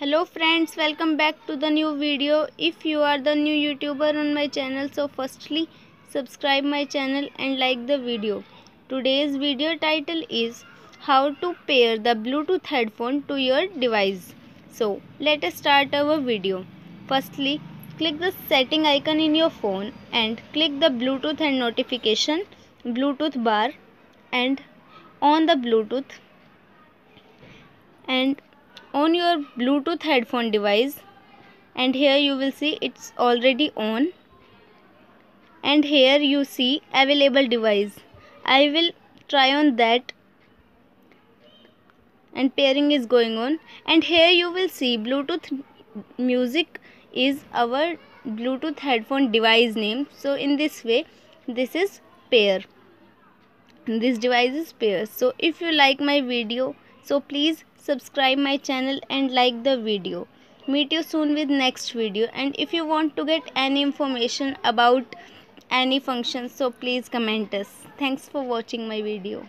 hello friends welcome back to the new video. If you are the new youtuber on my channel so firstly subscribe my channel and like the video. Today's video title is how to pair the bluetooth headphone to your device. So let us start our video. Firstly click the setting icon in your phone and click the bluetooth and notification bluetooth bar and on the bluetooth and on your bluetooth headphone device and here you will see it's already on. And here you see available device. I will try on that. And pairing is going on. And here you will see bluetooth music is our bluetooth headphone device name. So in this way this is pair. This device is pair. So if you like my video so please subscribe my channel and like the video. Meet you soon with next video. And if you want to get any information about any function so please comment us. Thanks for watching my video